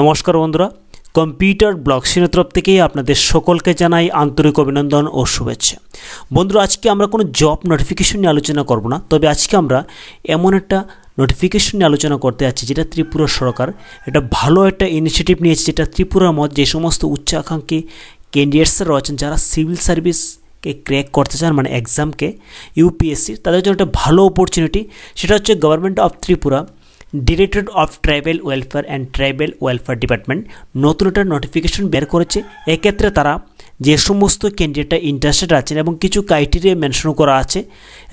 নমস্কার বন্ধুরা, কম্পিউটার ব্লগসিনের তরফ থেকেই আপনাদের সকলকে জানাই আন্তরিক অভিনন্দন ও শুভেচ্ছা। বন্ধুরা, আজকে আমরা কোনো জব নোটিফিকেশন নিয়ে আলোচনা করব না, তবে আজকে আমরা এমন একটা নোটিফিকেশন নিয়ে আলোচনা করতে যাচ্ছি, যেটা ত্রিপুরা সরকার এটা ভালো একটা ইনিশিয়েটিভ নিয়েছে, যেটা ত্রিপুরার মত যে সমস্ত উচ্চাকাঙ্ক্ষী ক্যান্ডিডেটসরা রয়েছেন, যারা সিভিল সার্ভিস কে ক্র্যাক করতে চান মানে এক্সামকে ইউপিএসসি তাদের জন্য একটা ভালো অপরচুনিটি সেটা হচ্ছে government of Tripura. Directorate of tribal welfare and tribal welfare department নতুন একটা নোটিফিকেশন বের করেছে। এক্ষেত্রে তারা যে সমস্ত ক্যান্ডিডেটরা ইন্টারেস্টেড আছেন এবং কিছু ক্রাইটেরিয়া মেনশন করা আছে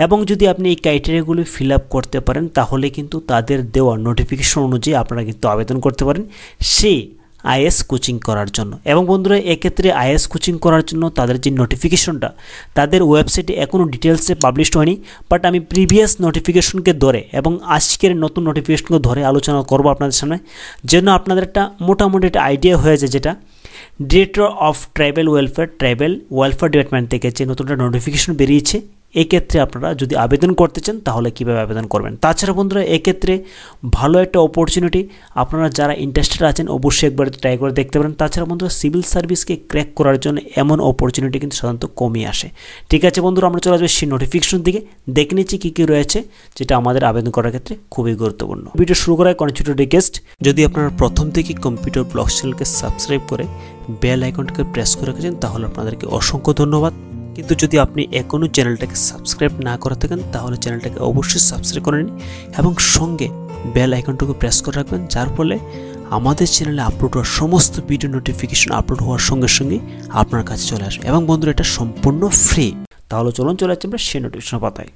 এবং যদি আপনি এই ক্রাইটেরিয়াগুলি ফিল আপ করতে পারেন, তাহলে কিন্তু তাদের দেওয়া নোটিফিকেশন অনুযায়ী আপনারা কিন্তু আবেদন করতে পারেন। সেই আইএস কোচিং করার জন্য। এবং বন্ধুরা, এক্ষেত্রে আইএস কোচিং করার জন্য তাদের যে নোটিফিকেশনটা তাদের ওয়েবসাইটে এখনও ডিটেলসে পাবলিশড হয়নি বাট আমি প্রিভিয়াস নোটিফিকেশনকে ধরে এবং আজকের নতুন নোটিফিকেশনকে ধরে আলোচনা করব আপনাদের সামনে। যেন আপনাদের একটা মোটামুটি একটা আইডিয়া হয়ে যায় যেটা director of tribal welfare tribal welfare department থেকে যে নতুন একটা নোটিফিকেশন বেরিয়েছে এক্ষেত্রে আপনারা যদি আবেদন করতে চান, তাহলে কীভাবে আবেদন করবেন? তাছাড়া বন্ধুরা, এক্ষেত্রে ভালো একটা অপরচুনিটি আপনারা যারা ইন্টারেস্টেড আছেন, অবশ্যই একবার ট্রাই করে দেখতে পারেন। তাছাড়া বন্ধুরা সিভিল সার্ভিসকে ক্র্যাক করার জন্য এমন অপরচুনিটি কিন্তু সাধারণত কমই আসে। ঠিক আছে বন্ধুরা, আমরা চলে আসব সেই নোটিফিকেশন দিকে। দেখে নিচ্ছি কী কী রয়েছে, যেটা আমাদের আবেদন করার ক্ষেত্রে খুবই গুরুত্বপূর্ণ। ভিডিও শুরু করার কোনো ছোটো রিকোয়েস্ট যদি আপনারা প্রথম থেকে কম্পিউটার ব্লগ চ্যানেলকে সাবস্ক্রাইব করে বেল আইকনটাকে প্রেস করে রেখেছেন, তাহলে আপনাদেরকে অসংখ্য ধন্যবাদ। কিন্তু যদি আপনি এখনও চ্যানেলটাকে সাবস্ক্রাইব না করে থাকেন, তাহলে চ্যানেলটাকে অবশ্যই সাবস্ক্রাইব করে নিন এবং সঙ্গে বেল আইকনটুকু প্রেস করে রাখবেন, যার ফলে আমাদের চ্যানেলে আপলোড হওয়া সমস্ত ভিডিও নোটিফিকেশন আপলোড হওয়ার সঙ্গে সঙ্গে আপনার কাছে চলে আসবে। এবং বন্ধুরা, এটা সম্পূর্ণ ফ্রি। তাহলে চলুন, চলে যাচ্ছে আমরা সেই নোটিফিকেশন পাতায়।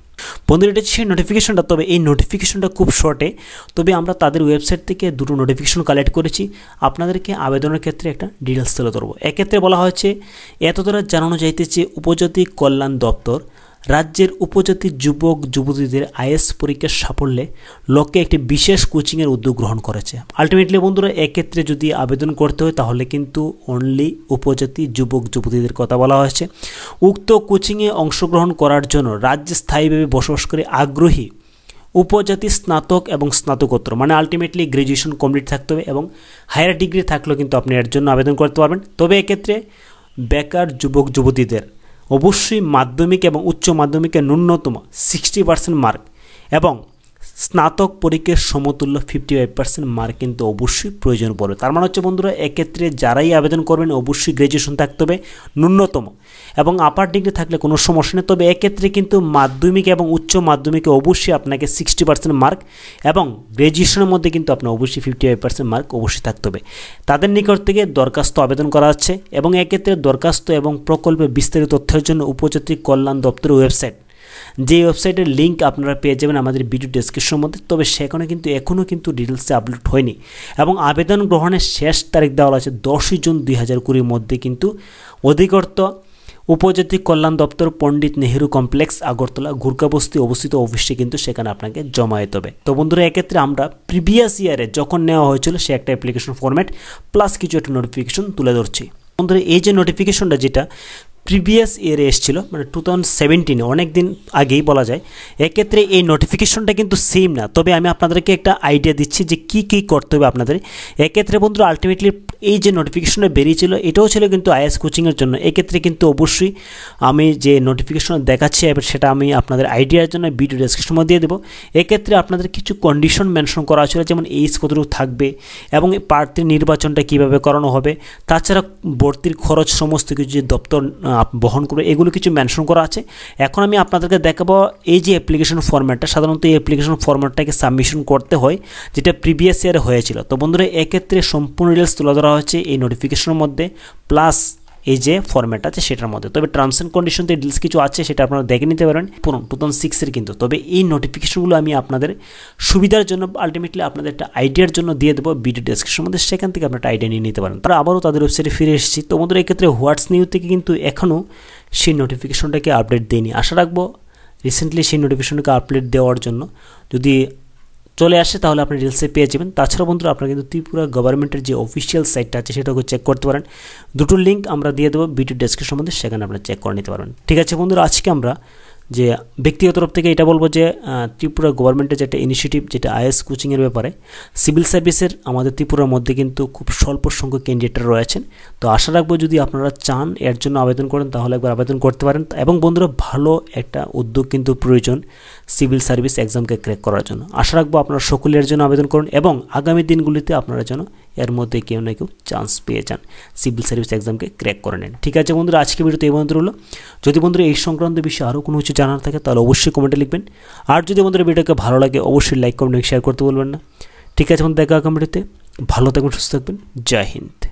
বন্ধুরা, এটা সেই নোটিফিকেশনটা তবে এই নোটিফিকেশনটা খুব শর্টে তবে আমরা তাদের ওয়েবসাইট থেকে দুটো নোটিফিকেশন কালেক্ট করেছি। আপনাদেরকে আবেদনের ক্ষেত্রে একটা ডিটেলস তুলে ধরবো। এক্ষেত্রে বলা হয়েছে এত দ্বারা জানানো যাইতেছে উপজাতি কল্যাণ দপ্তর। রাজ্যের উপজাতি যুবক, যুবতীদের আইএস পরীক্ষার সাফল্যে লক্ষ্যে একটি বিশেষ কোচিংয়ের উদ্যোগ গ্রহণ করেছে। আলটিমেটলি বন্ধুরা, এক্ষেত্রে যদি আবেদন করতে হয়, তাহলে কিন্তু অনলি উপজাতি যুবক, যুবতীদের কথা বলা হয়েছে। উক্ত কোচিংয়ে অংশগ্রহণ করার জন্য রাজ্যে স্থায়ীভাবে বসবাস করে আগ্রহী উপজাতি স্নাতক এবং স্নাতকোত্তর মানে আলটিমেটলি গ্র্যাজুয়েশন কমপ্লিট থাকতে হবে এবং হায়ার ডিগ্রি থাকলেও কিন্তু আপনি এর জন্য আবেদন করতে পারবেন। তবে এক্ষেত্রে বেকার যুবক, যুবতীদের অবশ্যই মাধ্যমিক এবং উচ্চ মাধ্যমিকে ন্যূনতম সিক্সটি পার্সেন্ট মার্ক এবং স্নাতক পরীক্ষার সমতুল্য ফিফটি ফাইভ পার্সেন্ট মার্ক কিন্তু অবশ্যই প্রয়োজন পড়বে। তার মানে হচ্ছে বন্ধুরা, এক্ষেত্রে যারাই আবেদন করবেন, অবশ্যই গ্র্যাজুয়েশন থাকতে হবে ন্যূনতম এবং আপার ডিগ্রি থাকলে কোনো সমস্যা নেই। তবে এক্ষেত্রে কিন্তু মাধ্যমিক এবং উচ্চ মাধ্যমিকে অবশ্যই আপনাকে সিক্সটি পার্সেন্ট মার্ক এবং গ্র্যাজুয়েশনের মধ্যে কিন্তু আপনার অবশ্যই ফিফটি ফাইভ পার্সেন্ট মার্ক অবশ্যই থাকতে হবে। তাদের নিকট থেকে দরখাস্ত আবেদন করা হচ্ছে এবং এক্ষেত্রে দরখাস্ত এবং প্রকল্পের বিস্তারিত তথ্যের জন্য উপজাতি কল্যাণ দপ্তরের ওয়েবসাইট যে ওয়েবসাইটের লিঙ্ক আপনারা পেয়ে যাবেন আমাদের ভিডিও ডেসক্রিপশনের মধ্যে, তবে সেখানে কিন্তু এখনও কিন্তু ডিটেলসে আপলোড হয়নি। এবং আবেদন গ্রহণের শেষ তারিখ দেওয়া আছে দশই জুন দুই হাজার কুড়ির মধ্যে কিন্তু অধিকর্ত উপজাতি কল্যাণ দপ্তর পণ্ডিত নেহেরু কমপ্লেক্স, আগরতলা ঘুরকাবস্তি অবস্থিত অফিসে কিন্তু সেখানে আপনাকে জমা দিতে হবে। তো বন্ধুরা, এক্ষেত্রে আমরা প্রিভিয়াস ইয়ারে যখন নেওয়া হয়েছিল সে একটা অ্যাপ্লিকেশন ফরম্যাট প্লাস কিছু একটা নোটিফিকেশন তুলে ধরছি। বন্ধুরা, এই যে নোটিফিকেশনটা যেটা প্রিভিয়াস ইয়ারে এসেছিল মানে টু থাউজেন্ড সেভেন্টিনে অনেক দিন আগেই বলা যায়। এক্ষেত্রে এই নোটিফিকেশনটা কিন্তু সেম না। তবে আমি আপনাদেরকে একটা আইডিয়া দিচ্ছি যে কি কি করতে হবে আপনাদের। এক্ষেত্রে বন্ধুরা আলটিমেটলি এই যে নোটিফিকেশনটা বেরিয়েছিল, এটাও ছিল কিন্তু আইএস কোচিংয়ের জন্য। এক্ষেত্রে কিন্তু অবশ্যই আমি যে নোটিফিকেশন দেখাচ্ছি, এবার সেটা আমি আপনাদের আইডিয়ার জন্য ভিডিও ডেসক্রিপশন দিয়ে দেবো। এক্ষেত্রে আপনাদের কিছু কন্ডিশন মেনশন করা ছিল, যেমন এইজ কতটুকু থাকবে এবং প্রার্থীর নির্বাচনটা কীভাবে করানো হবে। তাছাড়া ভর্তির খরচ, সমস্ত কিছু যে দপ্তর বহন করবে এগুলো কিছু মেনশন করা আছে। এখন আমি আপনাদেরকে দেখাবো এই যে অ্যাপ্লিকেশন ফর্ম্যাটটা সাধারণত এই অ্যাপ্লিকেশন ফর্ম্যাটটাকে সাবমিশন করতে হয়, যেটা প্রিভিয়াস ইয়ারে হয়েছিল। তো বন্ধুরা, এক্ষেত্রে সম্পূর্ণ রিলস তুলে ধরা হয়েছে এই নোটিফিকেশনের মধ্যে প্লাস এই যে ফর্ম্যাট আছে সেটার মধ্যে। তবে টার্মস অ্যান্ড কন্ডিশনতে ডিটেলস কিছু আছে, সেটা আপনারা দেখে নিতে পারেন। পুরো টু থাউজেন্ড সিক্সের কিন্তু। তবে এই নোটিফিকেশনগুলো আমি আপনাদের সুবিধার জন্য আলটিমেটলি আপনাদের একটা আইডিয়ার জন্য দিয়ে দেবো। ভিডিও ডেসক্রিপশনের মধ্যে সেখান থেকে আপনারা আইডিয়া নিয়ে নিতে পারেন। তারা আবারও তাদের ওয়েবসাইটে ফিরে এসেছি। তো বন্ধুরা, এক্ষেত্রে হোয়াটস নিউ থেকে কিন্তু এখনও সেই নোটিফিকেশনটাকে আপডেট দেয়নি আশা রাখব রিসেন্টলি সেই নোটিফিকেশনটাকে আপডেট দেওয়ার জন্য যদি চলে আসে, তাহলে আপনি রিলসে পেয়ে যাবেন। তাছাড়া বন্ধুরা, আপনারা কিন্তু ত্রিপুরা গভর্নমেন্টের যে অফিসিয়াল সাইটটা আছে সেটাকে চেক করতে পারেন। দুটো লিঙ্ক আমরা দিয়ে দেবো ভিডিও ডেস্কের সম্বন্ধে সেখানে আপনারা চেক করে নিতে পারবেন। ঠিক আছে বন্ধুরা, আজকে আমরা যে ব্যক্তিগত তরফ থেকে এটা বলব যে ত্রিপুরা গভর্নমেন্টের যেটা ইনিশিয়েটিভ যেটা আইএস কোচিংয়ের ব্যাপারে সিভিল সার্ভিসের আমাদের ত্রিপুরার মধ্যে কিন্তু খুব স্বল্প সংখ্যক ক্যান্ডিডেটরা রয়েছেন। তো আশা রাখব যদি আপনারা চান এর জন্য আবেদন করেন, তাহলে একবার আবেদন করতে পারেন। এবং বন্ধুরা, ভালো একটা উদ্যোগ কিন্তু প্রয়োজন সিভিল সার্ভিস এক্সামকে ক্র্যাক করার জন্য। আশা রাখব আপনারা সকলের জন্য আবেদন করুন এবং আগামী দিনগুলিতে আপনারা যেন এর মধ্যে কেউ না কেউ চান্স পেয়ে যান। সিভিল সার্ভিস এক্সামকে ক্র্যাক করে নেন। ঠিক আছে বন্ধুরা আজকে ভিডিওতে এই বন্ধু রইল। যদি বন্ধুরা এই সংক্রান্ত বিষয়ে আরও কোনো কিছু জানার থাকে, তাহলে অবশ্যই কমেন্টে লিখবেন। আর যদি বন্ধুরা ভিডিওকে ভালো লাগে, অবশ্যই লাইক কমেন্ট শেয়ার করতে বলবেন না। ঠিক আছে বন্ধু দেখা কমেন্টিতে ভালো থাকবেন, সুস্থ থাকবেন। জয় হিন্দ।